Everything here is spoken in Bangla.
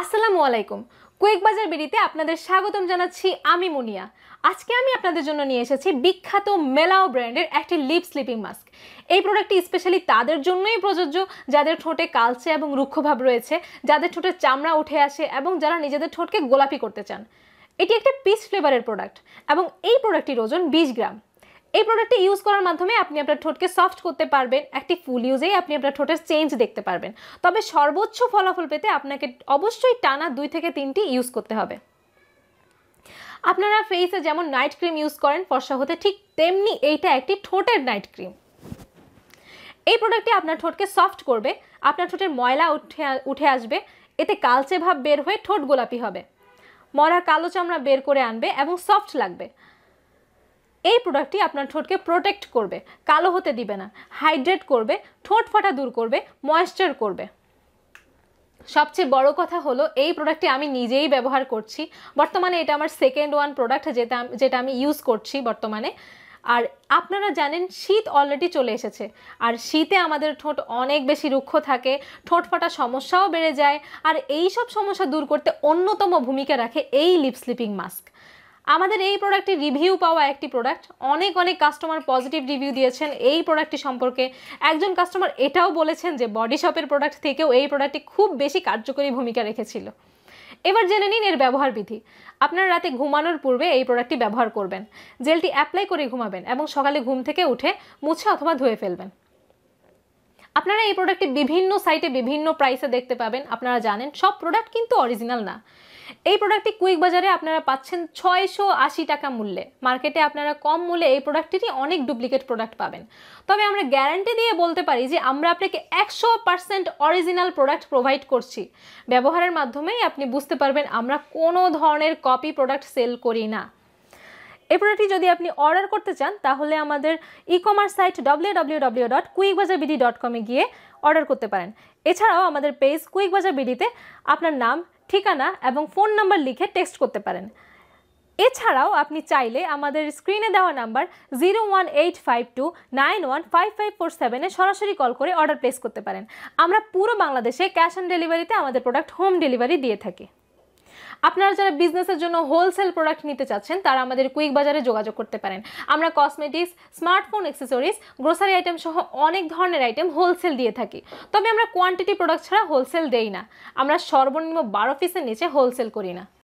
আসসালামু আলাইকুম। কুয়েক বাজার বিড়িতে আপনাদের স্বাগতম জানাচ্ছি আমি মুনিয়া। আজকে আমি আপনাদের জন্য নিয়ে এসেছি বিখ্যাত মেলাও ব্র্যান্ডের একটি লিপ স্লিপিং মাস্ক। এই প্রোডাক্টটি স্পেশালি তাদের জন্যই প্রযোজ্য, যাদের ঠোঁটে কালচে এবং রুক্ষভাব রয়েছে, যাদের ঠোঁটে চামড়া উঠে আসে এবং যারা নিজেদের ঠোঁটকে গোলাপি করতে চান। এটি একটি পিস ফ্লেভারের প্রোডাক্ট এবং এই প্রোডাক্টটির ওজন বিশ গ্রাম। এই প্রোডাক্টটি ইউজ করার মাধ্যমে আপনি আপনার ঠোঁটকে সফট করতে পারবেন। একটি ফুল ইউজেই আপনি আপনার ঠোঁটের চেঞ্জ দেখতে পারবেন। তবে সর্বোচ্চ ফলাফল পেতে আপনাকে অবশ্যই টানা দুই থেকে তিনটি ইউজ করতে হবে। আপনারা ফেসে যেমন নাইট ক্রিম ইউজ করেন, ফর্সা হতে ঠিক তেমনি এইটা একটি ঠোঁটের নাইট ক্রিম এই প্রোডাক্টটি আপনার ঠোঁটকে সফট করবে, আপনার ঠোঁটের ময়লা উঠে উঠে আসবে, এতে কালচে ভাব বের হয়ে ঠোঁট গোলাপি হবে। মরা কালো চামড়া বের করে আনবে এবং সফট লাগবে। এই প্রোডাক্টটি আপনার ঠোঁটকে প্রোটেক্ট করবে, কালো হতে দিবে না হাইড্রেট করবে, ঠোঁট ফাটা দূর করবে ময়েশ্চার করবে। সবচেয়ে বড় কথা হলো, এই প্রোডাক্টটি আমি নিজেই ব্যবহার করছি। বর্তমানে এটা আমার সেকেন্ড ওয়ান প্রোডাক্ট যেটা যেটা আমি ইউজ করছি বর্তমানে। আর আপনারা জানেন, শীত অলরেডি চলে এসেছে। আর শীতে আমাদের ঠোঁট অনেক বেশি রুক্ষ থাকে, ঠোঁট ফাটা সমস্যাও বেড়ে যায়। আর এই সব সমস্যা দূর করতে অন্যতম ভূমিকা রাখে এই লিপ স্লিপিং মাস্ক আমাদের এই প্রোডাক্টের রিভিউ পাওয়া একটি প্রোডাক্ট অনেক অনেক কাস্টমার পজিটিভ রিভিউ দিয়েছেন এই প্রোডাক্টটি সম্পর্কে। একজন কাস্টমার এটাও বলেছেন যে বডি শপের প্রোডাক্ট থেকেও এই প্রোডাক্টটি খুব বেশি কার্যকরী ভূমিকা রেখেছিল। এবার জেনে নিন এর ব্যবহার বিধি। আপনার রাতে ঘুমানোর পূর্বে এই প্রোডাক্টটি ব্যবহার করবেন। জেলটি অ্যাপ্লাই করে ঘুমাবেন এবং সকালে ঘুম থেকে উঠে মুছে অথবা ধুয়ে ফেলবেন। আপনারা এই প্রোডাক্টটি বিভিন্ন সাইটে বিভিন্ন প্রাইসে দেখতে পাবেন। আপনারা জানেন, সব প্রোডাক্ট কিন্তু অরিজিনাল না। এই প্রোডাক্টটি কুইক বাজারে আপনারা পাচ্ছেন ছয়শো আশি টাকা মূল্যে। মার্কেটে আপনারা কম মূল্যে এই প্রোডাক্টটিরই অনেক ডুপ্লিকেট প্রোডাক্ট পাবেন। তবে আমরা গ্যারান্টি দিয়ে বলতে পারি যে আমরা আপনাকে একশো পার্সেন্ট অরিজিনাল প্রোডাক্ট প্রোভাইড করছি। ব্যবহারের মাধ্যমেই আপনি বুঝতে পারবেন, আমরা কোনো ধরনের কপি প্রোডাক্ট সেল করি না। এই প্রোডাক্টটি যদি আপনি অর্ডার করতে চান, তাহলে আমাদের e commerce site W W W dot dot গিয়ে অর্ডার করতে পারেন। এছাড়াও আমাদের পেজ কুইক বাজার বিডিতে আপনার নাম, ঠিকানা এবং ফোন নাম্বার লিখে টেক্সট করতে পারেন। এছাড়াও আপনি চাইলে আমাদের স্ক্রিনে দেওয়া number zero one eight five two nine one five five four সেভেনে সরাসরি কল করে অর্ডার প্লেস করতে পারেন। আমরা পুরো বাংলাদেশে ক্যাশ অন ডেলিভারিতে আমাদের প্রোডাক্ট হোম ডেলিভারি দিয়ে থাকি। আপনারা যারা বিজনেসের জন্য হোলসেল প্রোডাক্ট নিতে চাচ্ছেন, তারা আমাদের কুইক বাজারে যোগাযোগ করতে পারেন। আমরা cosmetics smartphone accessories grocery item সহ অনেক ধরনের আইটেম হোলসেল দিয়ে থাকি। তবে আমরা কোয়ান্টিটি প্রোডাক্ট ছাড়া হোলসেল দেই না। আমরা সর্বনিম্ন বারো পিসের নিচে হোলসেল করি না।